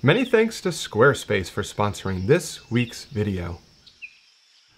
Many thanks to Squarespace for sponsoring this week's video.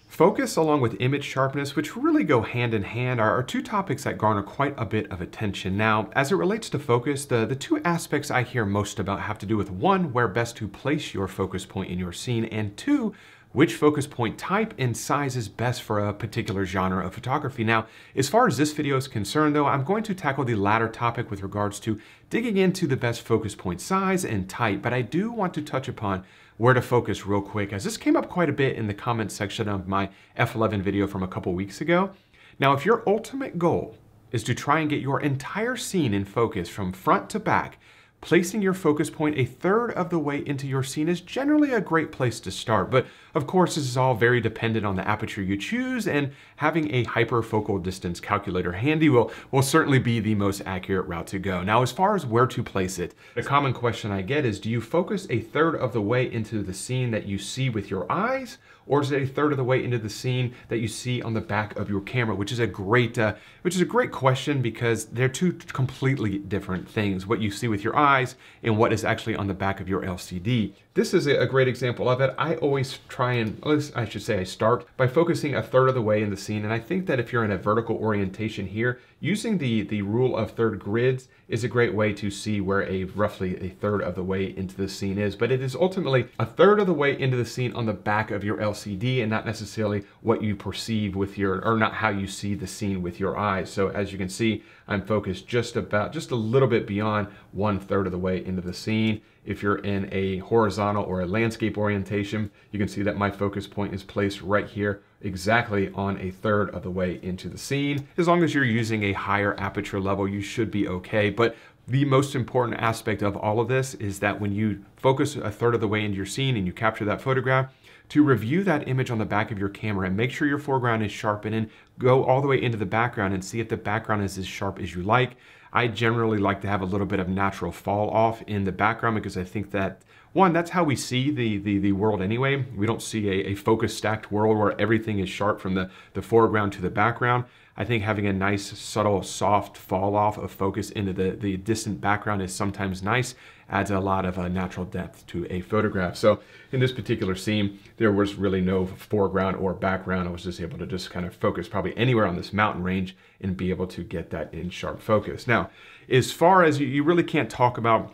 Focus along with image sharpness, which really go hand in hand, are, two topics that garner quite a bit of attention. Now, as it relates to focus, the, the two aspects I hear most about have to do with one, where best to place your focus point in your scene, and two, which focus point type and size is best for a particular genre of photography. Now, as far as this video is concerned though, I'm going to tackle the latter topic with regards to digging into the best focus point size and type, but I do want to touch upon where to focus real quick, as this came up quite a bit in the comment section of my F11 video from a couple weeks ago. Now, if your ultimate goal is to try and get your entire scene in focus from front to back, Placing your focus point a third of the way into your scene is generally a great place to start, but of course this is all very dependent on the aperture you choose and having a hyperfocal distance calculator handy will, will certainly be the most accurate route to go. Now as far as where to place it, a common question I get is do you focus a third of the way into the scene that you see with your eyes or is it a third of the way into the scene that you see on the back of your camera, which is a great, uh, which is a great question because they're two completely different things. What you see with your eyes and what is actually on the back of your LCD. This is a great example of it. I always try and, I should say I start by focusing a third of the way in the scene. And I think that if you're in a vertical orientation here, using the, the rule of third grids is a great way to see where a roughly a third of the way into the scene is. But it is ultimately a third of the way into the scene on the back of your LCD and not necessarily what you perceive with your, or not how you see the scene with your eyes. So as you can see, I'm focused just about, just a little bit beyond one third of the way into the scene. If you're in a horizontal or a landscape orientation, you can see that my focus point is placed right here, exactly on a third of the way into the scene. As long as you're using a higher aperture level, you should be okay. But the most important aspect of all of this is that when you focus a third of the way into your scene and you capture that photograph, to review that image on the back of your camera and make sure your foreground is sharp and go all the way into the background and see if the background is as sharp as you like. I generally like to have a little bit of natural fall off in the background because I think that one, that's how we see the, the, the world anyway. We don't see a, a focus stacked world where everything is sharp from the, the foreground to the background. I think having a nice, subtle, soft fall off of focus into the, the distant background is sometimes nice, adds a lot of uh, natural depth to a photograph. So in this particular scene, there was really no foreground or background. I was just able to just kind of focus probably anywhere on this mountain range and be able to get that in sharp focus. Now, as far as you, you really can't talk about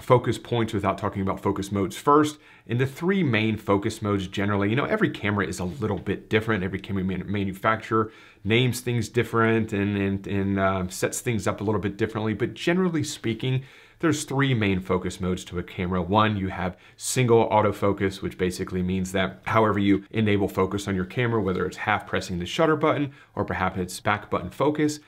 focus points without talking about focus modes first. In the three main focus modes generally, you know, every camera is a little bit different. Every camera manufacturer names things different and, and, and uh, sets things up a little bit differently. But generally speaking, there's three main focus modes to a camera. One, you have single autofocus, which basically means that however you enable focus on your camera, whether it's half pressing the shutter button or perhaps it's back button focus,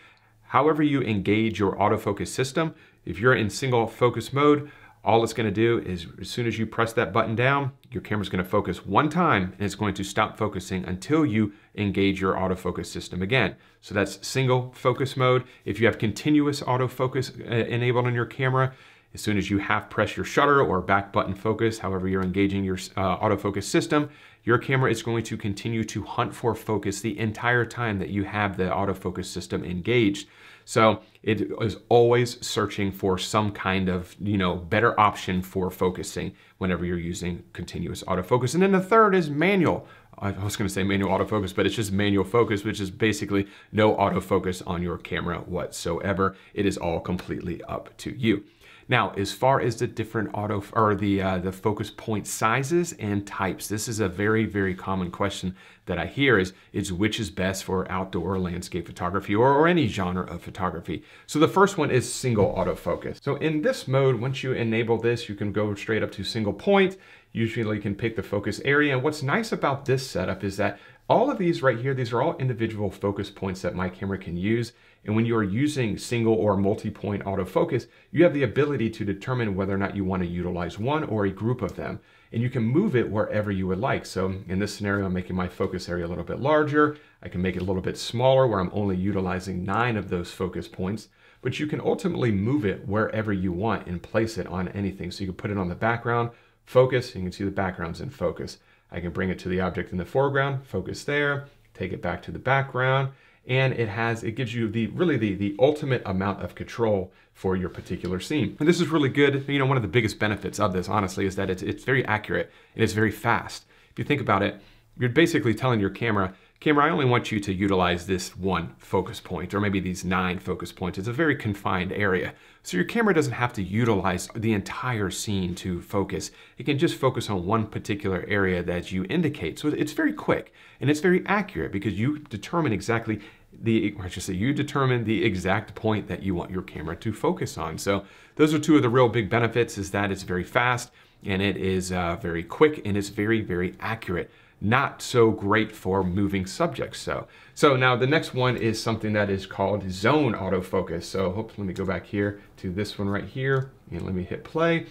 however you engage your autofocus system, if you're in single focus mode, all it's gonna do is as soon as you press that button down, your camera's gonna focus one time and it's going to stop focusing until you engage your autofocus system again. So that's single focus mode. If you have continuous autofocus uh, enabled on your camera, as soon as you half press your shutter or back button focus, however you're engaging your uh, autofocus system, your camera is going to continue to hunt for focus the entire time that you have the autofocus system engaged. So it is always searching for some kind of, you know, better option for focusing whenever you're using continuous autofocus. And then the third is manual. I was going to say manual autofocus, but it's just manual focus, which is basically no autofocus on your camera whatsoever. It is all completely up to you. Now, as far as the different auto or the uh, the focus point sizes and types, this is a very very common question that I hear is is which is best for outdoor landscape photography or, or any genre of photography. So the first one is single autofocus. So in this mode, once you enable this, you can go straight up to single point. Usually you can pick the focus area. And what's nice about this setup is that all of these right here, these are all individual focus points that my camera can use. And when you are using single or multi-point autofocus, you have the ability to determine whether or not you want to utilize one or a group of them. And you can move it wherever you would like. So in this scenario, I'm making my focus area a little bit larger. I can make it a little bit smaller where I'm only utilizing nine of those focus points. But you can ultimately move it wherever you want and place it on anything. So you can put it on the background, focus, you can see the background's in focus. I can bring it to the object in the foreground, focus there, take it back to the background, and it has it gives you the really the the ultimate amount of control for your particular scene. And this is really good. You know, one of the biggest benefits of this, honestly, is that it's it's very accurate and it's very fast. If you think about it, you're basically telling your camera, camera, I only want you to utilize this one focus point, or maybe these nine focus points. It's a very confined area. So your camera doesn't have to utilize the entire scene to focus. It can just focus on one particular area that you indicate. So it's very quick and it's very accurate because you determine exactly the, I should say, you determine the exact point that you want your camera to focus on. So those are two of the real big benefits is that it's very fast and it is uh, very quick and it's very, very accurate. Not so great for moving subjects. So, so now the next one is something that is called zone autofocus. So hope, let me go back here to this one right here and let me hit play.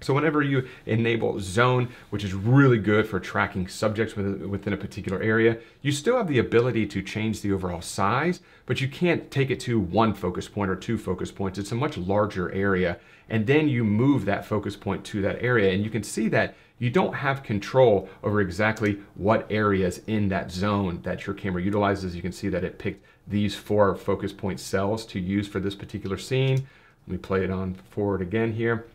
So whenever you enable zone, which is really good for tracking subjects within a particular area, you still have the ability to change the overall size, but you can't take it to one focus point or two focus points. It's a much larger area. And then you move that focus point to that area. And you can see that you don't have control over exactly what areas in that zone that your camera utilizes. You can see that it picked these four focus point cells to use for this particular scene. Let me play it on forward again here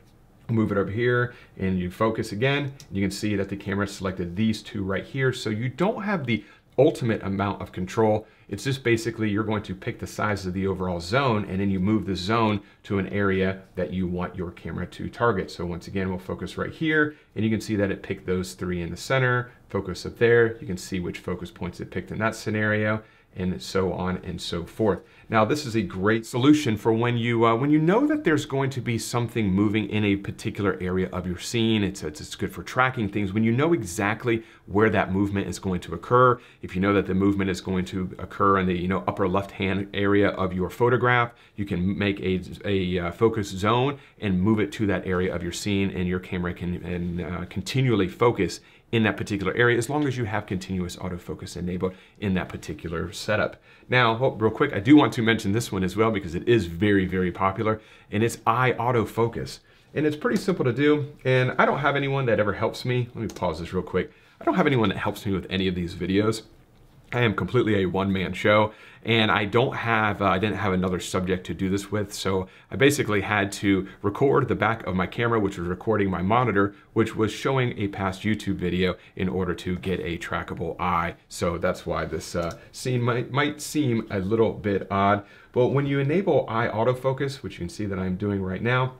move it over here and you focus again, you can see that the camera selected these two right here. So you don't have the ultimate amount of control. It's just basically you're going to pick the size of the overall zone and then you move the zone to an area that you want your camera to target. So once again, we'll focus right here and you can see that it picked those three in the center, focus up there. You can see which focus points it picked in that scenario and so on and so forth. Now, this is a great solution for when you uh, when you know that there's going to be something moving in a particular area of your scene. It's, it's, it's good for tracking things. When you know exactly where that movement is going to occur, if you know that the movement is going to occur in the you know upper left-hand area of your photograph, you can make a, a uh, focus zone and move it to that area of your scene, and your camera can and, uh, continually focus in that particular area as long as you have continuous autofocus enabled in that particular setup. Now, oh, real quick, I do want to mention this one as well because it is very, very popular and it's eye autofocus. And it's pretty simple to do. And I don't have anyone that ever helps me. Let me pause this real quick. I don't have anyone that helps me with any of these videos. I am completely a one-man show and I don't have, uh, I didn't have another subject to do this with, so I basically had to record the back of my camera, which was recording my monitor, which was showing a past YouTube video in order to get a trackable eye. So that's why this uh, scene might, might seem a little bit odd. But when you enable eye autofocus, which you can see that I'm doing right now,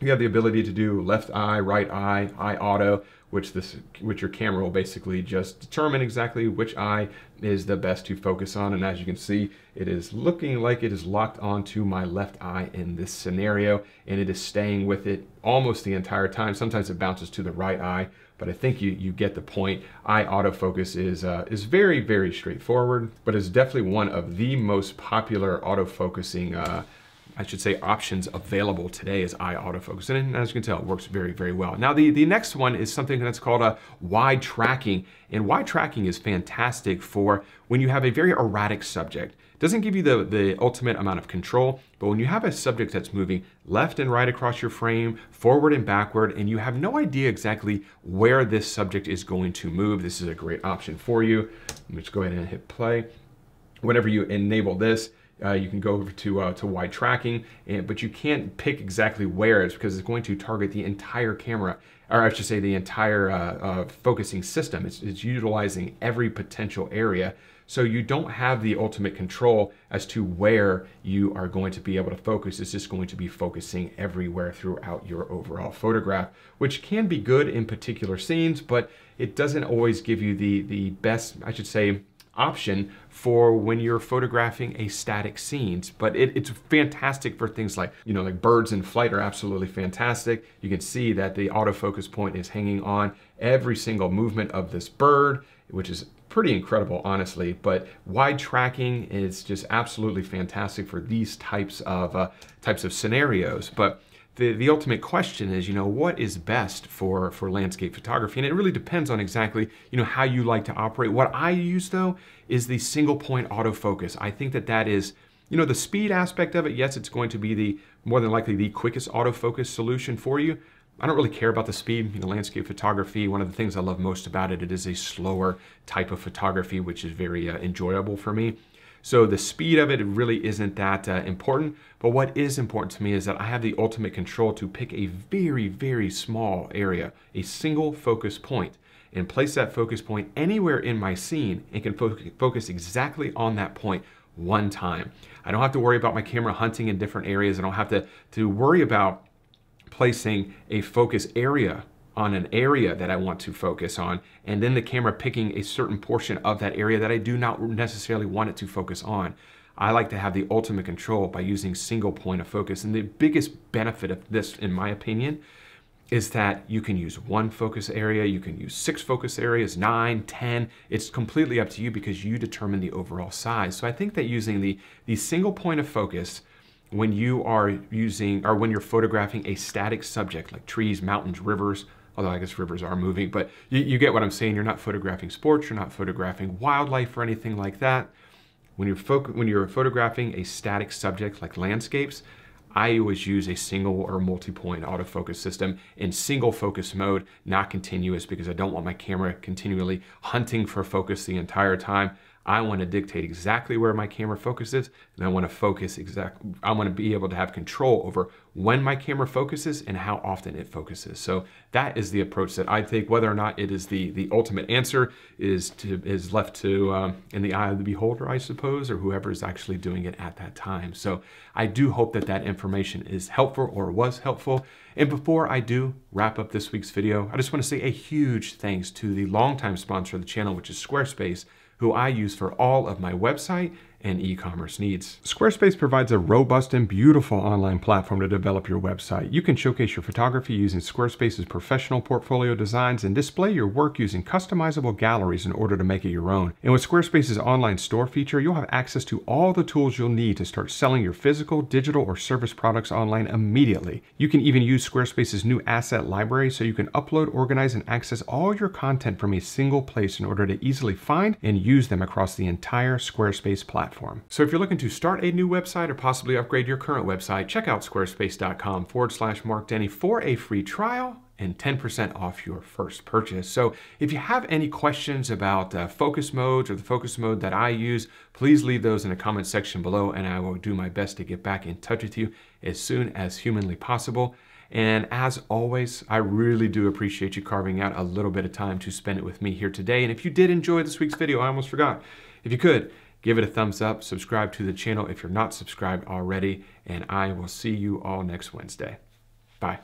you have the ability to do left eye, right eye, eye auto, which this which your camera will basically just determine exactly which eye is the best to focus on. And as you can see it is looking like it is locked onto my left eye in this scenario and it is staying with it almost the entire time. Sometimes it bounces to the right eye but I think you you get the point. Eye autofocus is uh, is very very straightforward but it's definitely one of the most popular autofocusing uh, I should say, options available today is eye autofocus. And as you can tell, it works very, very well. Now, the, the next one is something that's called a wide tracking. And wide tracking is fantastic for when you have a very erratic subject. It doesn't give you the, the ultimate amount of control, but when you have a subject that's moving left and right across your frame, forward and backward, and you have no idea exactly where this subject is going to move, this is a great option for you. Let's go ahead and hit play. Whenever you enable this, uh, you can go over to uh, to wide tracking, and, but you can't pick exactly where it's because it's going to target the entire camera, or I should say the entire uh, uh, focusing system. It's, it's utilizing every potential area. So you don't have the ultimate control as to where you are going to be able to focus. It's just going to be focusing everywhere throughout your overall photograph, which can be good in particular scenes, but it doesn't always give you the, the best, I should say, option for when you're photographing a static scenes. But it, it's fantastic for things like, you know, like birds in flight are absolutely fantastic. You can see that the autofocus point is hanging on every single movement of this bird, which is pretty incredible, honestly. But wide tracking is just absolutely fantastic for these types of uh, types of scenarios. But the, the ultimate question is, you know, what is best for, for landscape photography? And it really depends on exactly, you know, how you like to operate. What I use though is the single point autofocus. I think that that is, you know, the speed aspect of it, yes, it's going to be the more than likely the quickest autofocus solution for you. I don't really care about the speed. You know, landscape photography, one of the things I love most about it, it is a slower type of photography, which is very uh, enjoyable for me. So the speed of it really isn't that uh, important. But what is important to me is that I have the ultimate control to pick a very, very small area, a single focus point, and place that focus point anywhere in my scene and can fo focus exactly on that point one time. I don't have to worry about my camera hunting in different areas. I don't have to, to worry about placing a focus area on an area that I want to focus on, and then the camera picking a certain portion of that area that I do not necessarily want it to focus on. I like to have the ultimate control by using single point of focus. And the biggest benefit of this, in my opinion, is that you can use one focus area, you can use six focus areas, nine, ten. It's completely up to you because you determine the overall size. So I think that using the, the single point of focus when you are using, or when you're photographing a static subject like trees, mountains, rivers, although I guess rivers are moving, but you, you get what I'm saying. You're not photographing sports, you're not photographing wildlife or anything like that. When you're, when you're photographing a static subject like landscapes, I always use a single or multi-point autofocus system in single focus mode, not continuous because I don't want my camera continually hunting for focus the entire time. I want to dictate exactly where my camera focuses, and I want to focus exact. I want to be able to have control over when my camera focuses and how often it focuses. So that is the approach that I take. Whether or not it is the the ultimate answer is to is left to um, in the eye of the beholder, I suppose, or whoever is actually doing it at that time. So I do hope that that information is helpful or was helpful. And before I do wrap up this week's video, I just want to say a huge thanks to the longtime sponsor of the channel, which is Squarespace who I use for all of my website and e-commerce needs. Squarespace provides a robust and beautiful online platform to develop your website. You can showcase your photography using Squarespace's professional portfolio designs and display your work using customizable galleries in order to make it your own. And with Squarespace's online store feature, you'll have access to all the tools you'll need to start selling your physical, digital, or service products online immediately. You can even use Squarespace's new asset library so you can upload, organize, and access all your content from a single place in order to easily find and use them across the entire Squarespace platform platform. So if you're looking to start a new website or possibly upgrade your current website, check out squarespace.com forward slash Mark Denney for a free trial and 10% off your first purchase. So if you have any questions about uh, focus modes or the focus mode that I use, please leave those in the comment section below and I will do my best to get back in touch with you as soon as humanly possible. And as always, I really do appreciate you carving out a little bit of time to spend it with me here today. And if you did enjoy this week's video, I almost forgot. If you could, Give it a thumbs up, subscribe to the channel if you're not subscribed already, and I will see you all next Wednesday. Bye.